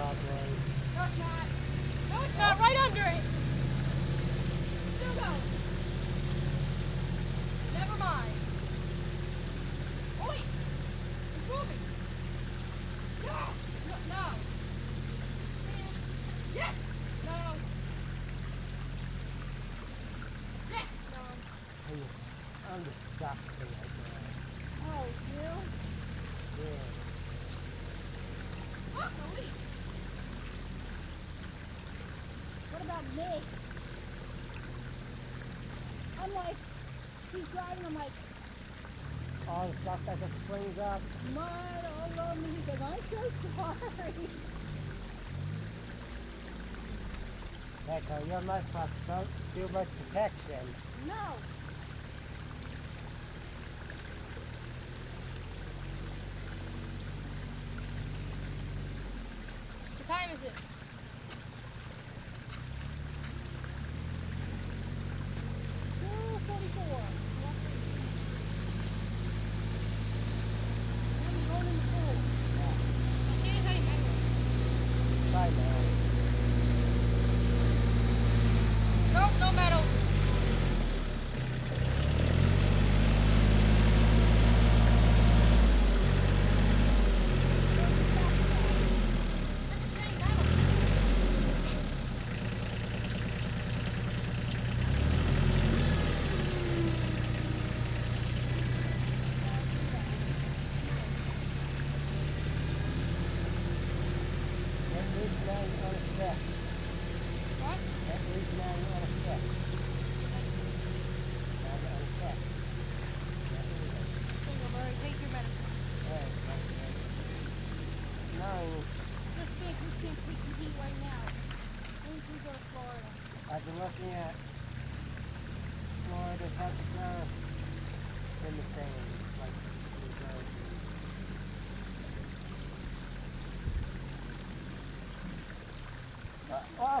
top right. No, it's not. No, it's not. Right under it. Still. Never mind. Wait. It's moving. No. No. no. Yes. No. Yes. No. I'm just. Oh, you? Yeah. grab this. I'm like, he's driving, I'm like, all the stuff that just springs up. Mud all over me. He goes, I'm so sorry. Echo, you're not supposed to do much protection. No.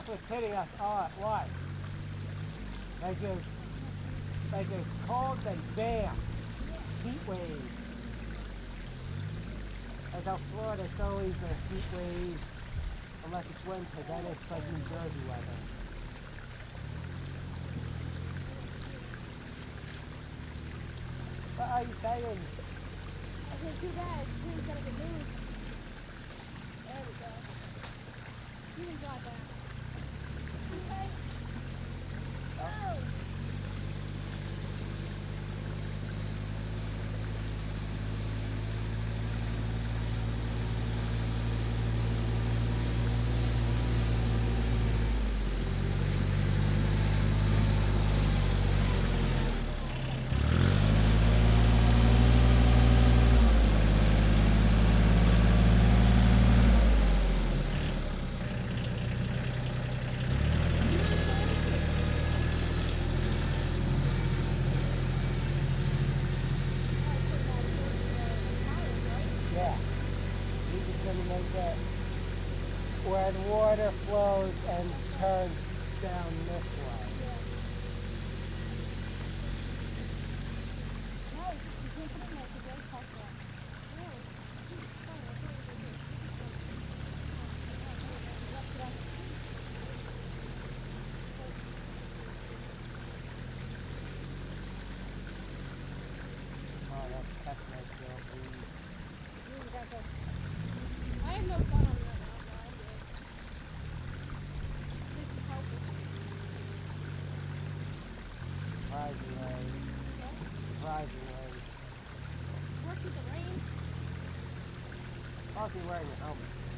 Stop was hitting us hard. Why? They just, they just called and bam, heat waves. As out Florida, it's always a heat wave, unless it's winter, then it's like New Jersey weather. What are you saying? I said, too bad. Steven's got to get moved. There we go. Steven's not down. and water flows and turns down drive away. Working the lane? Bossy wearing a helmet.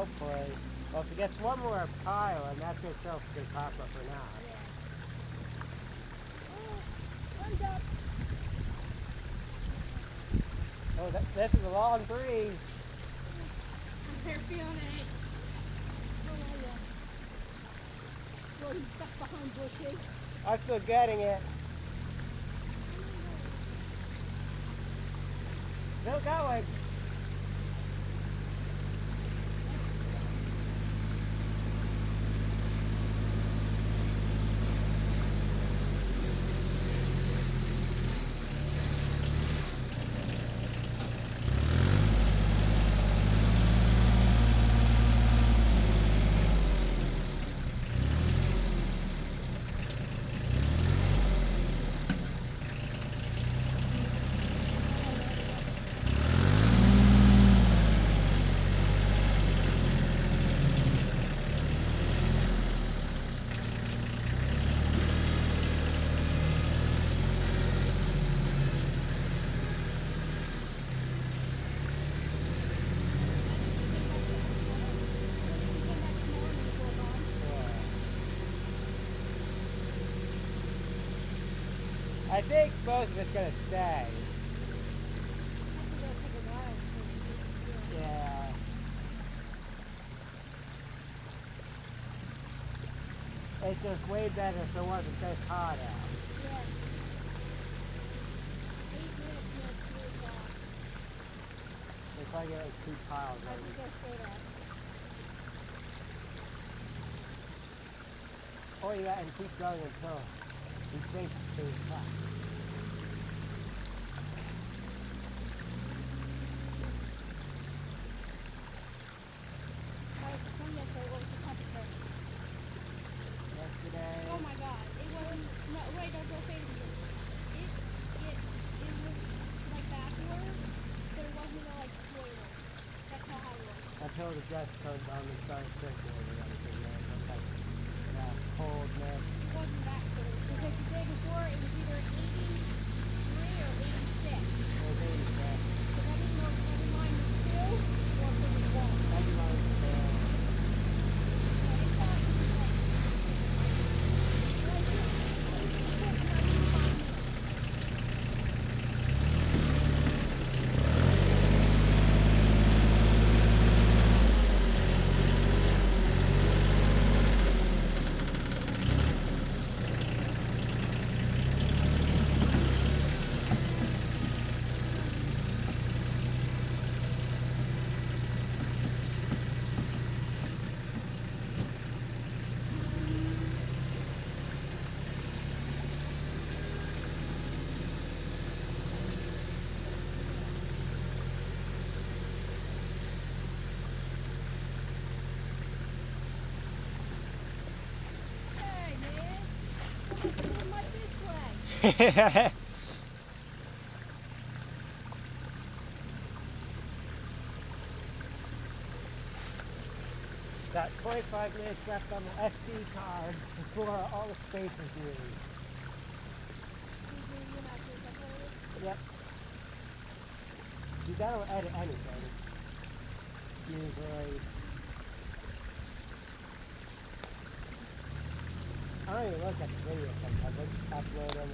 Hopefully. Well, if it gets one more pile, and that's itself a good pop up or not. Oh. Oh, that, this is a long breeze. I'm here feeling it. Oh. Well, he's stuck behind bushes. I'm still getting it. Still going. I think most of it's gonna stay. Yeah. It's just way better if it wasn't this hot out. If I get like two piles of Or you got and keep going until you think it's too hot. Yesterday. Oh my god, it wasn't, no, wait, don't go facing it. It, it, it was like backward, but it wasn't like forward. That's how high it was. The dust comes on and starts Got 25 minutes left on the SD card before all the space is used. Yep. You gotta edit anything. Usually. I don't even look at the video sometimes, I just upload them.